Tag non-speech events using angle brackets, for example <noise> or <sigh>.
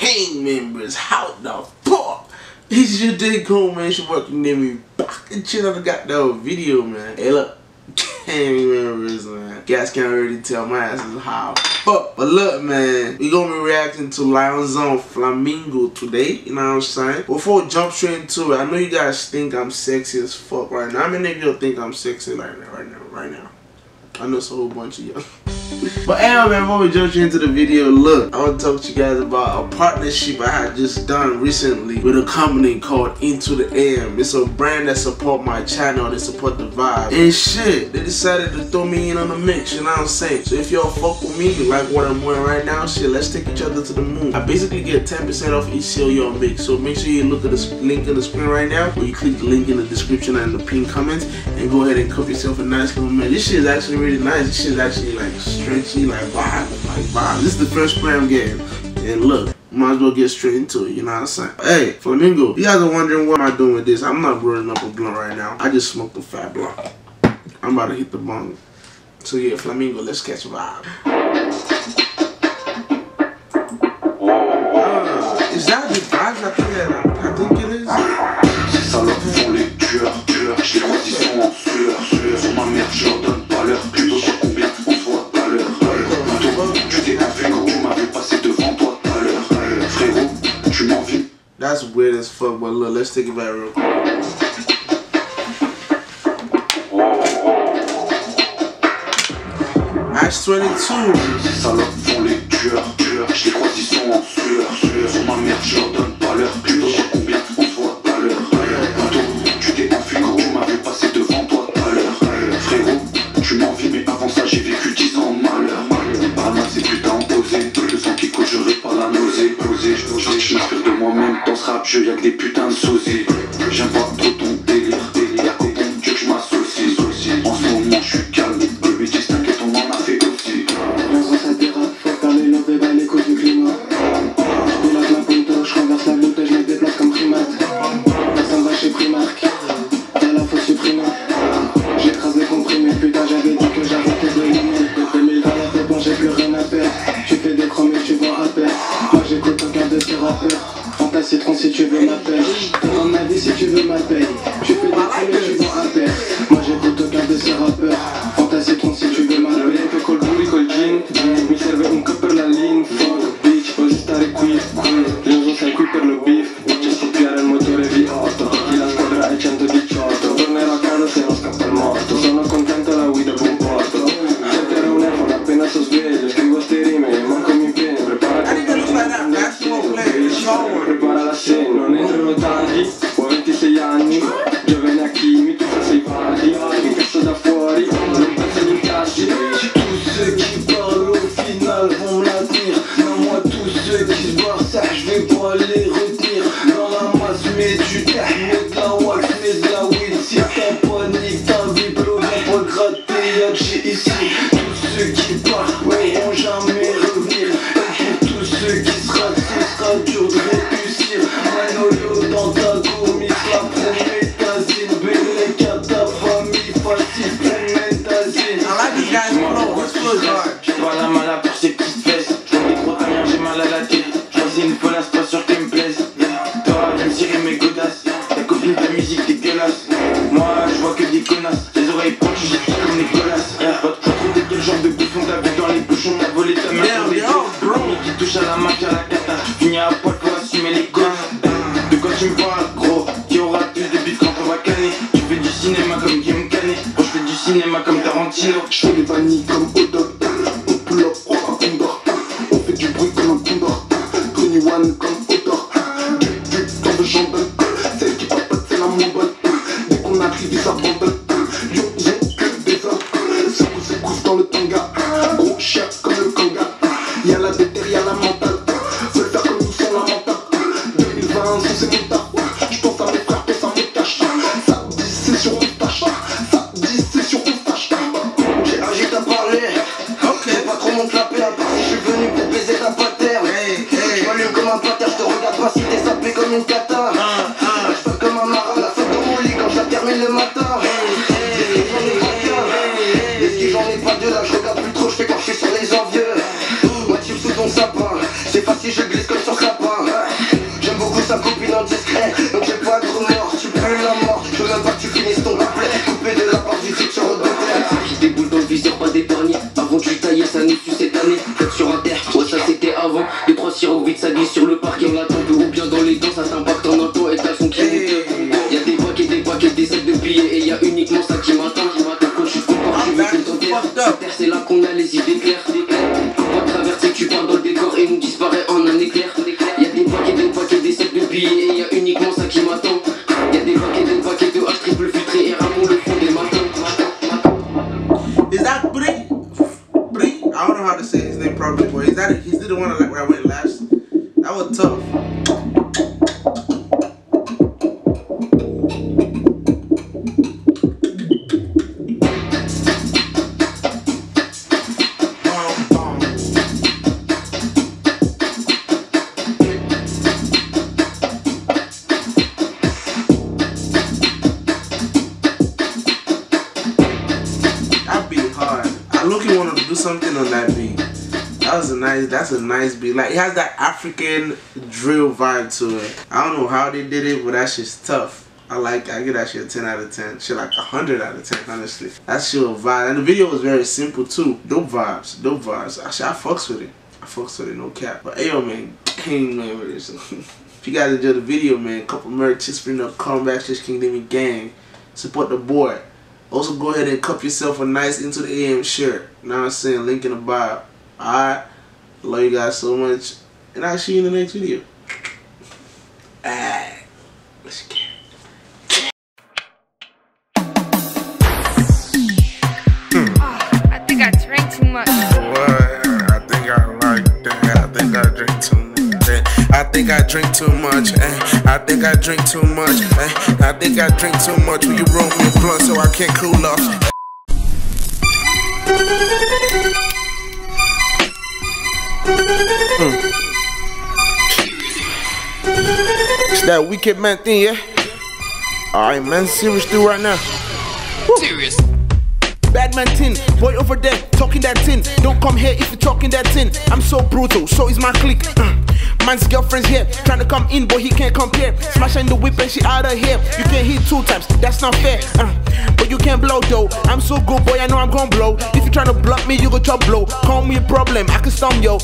gang members. How the fuck? It's your day cool, man. She working near me. Back chill on the goddamn video, man. Hey, look. Gang members, man. Guys can already tell my ass is high. Fuck. But look, man. We gonna be reacting to Lion Zone Flamengo today. You know what I'm saying? Before we jump straight into it, I know you guys think I'm sexy as fuck right now. How many of you think I'm sexy right now, right now, right now? I know it's a whole bunch of y'all. But anyway, man, before we jump into the video, look, I want to talk to you guys about a partnership I had just done recently with a company called Into the AM. It's a brand that support my channel, they support the vibe. And shit, they decided to throw me in on the mix, you know what I'm saying? So if y'all fuck with me, like what I'm wearing right now, shit, let's take each other to the moon. I basically get 10% off each sale y'all make. So make sure you look at the link in the screen right now, or you click the link in the description and the pinned comments, and go ahead and cup yourself a nice little man. This shit is actually really nice. This shit is actually like stretchy, like vibe, like vibe. This is the first play I'm getting. And look, might as well get straight into it, you know what I'm saying? Hey, Flamengo, you guys are wondering what am I doing with this? I'm not rolling up a blunt right now. I just smoked a fat blunt. I'm about to hit the bong. So yeah, Flamengo, let's catch a vibe. Uh, is that the vibes weird as fuck, but look, let's take it back real quick. Match 22. Ces salopes font les tueurs, tueurs, je les crois sont en sueur, sueur Sur ma je donne pas l'heure, combien à l'heure Plutôt, tu t'es enfui tu m'avais passé devant toi à l'heure Frérot, tu m'envies mais avant jeu y'a que des putains de sosies. J'aime pas trop j'ai ici Tous ceux qui partent ouais vont jamais revenir. Et pour tous ceux qui se ratent ce sera dur de réussir. Manolo dans ta gourmise la prométhazine Bélec à ta famille facile prométhazine I like this guy's flow. His flow is hard. j'ai pas la malade pour ces petites fesses. Je vois des gros camions, j'ai mal à la tête. Choisis une folasse, pas sûr qu'elle me plaise. T'auras bien tirer mes godasses. Ta copine, ta musique dégueulasse. Moi, je vois que des connasses моя Шевелит они кому pas trop mort, tu peux la mort. Et y a uniquement ça qui. Something on that beat. That was a nice. That's a nice beat. Like it has that African drill vibe to it. I don't know how they did it, but that shit's tough. I like. I give that shit a ten out of ten. Shit like a hundred out of ten. Honestly, that shit a vibe. And the video was very simple too. Dope vibes. Dope vibes. Actually, I fucks with it. I fucks with it. No cap. But ayo man, king man with this. <laughs> if you guys enjoyed the video, man, couple merch, just bring up comebacks, just King Demi gang. Support the boy. Also, go ahead and cup yourself a nice Into the AM shirt. Know what I'm saying? Link in the bio. Alright? Love you guys so much. And I'll see you in the next video. I think I drink too much. eh. I think I drink too much. eh. I think I drink too much. Will you roll me a blunt so I can't cool off? It's that wicked man thing, yeah? Alright, man, serious dude right now. Serious. Bad man tin, boy over there talking that tin. Don't come here if you're talking that tin. I'm so brutal, so is my clique. <clears throat> Man's girlfriend's here, trying to come in, but he can't compare. Smashing the whip and she out of here. You can't hit two times, that's not fair. Uh, <clears throat> but you can't blow though. I'm so good, boy, I know I'm gonna blow. If you trying to block me, you go chop blow. Call me a problem, I can stomp yo.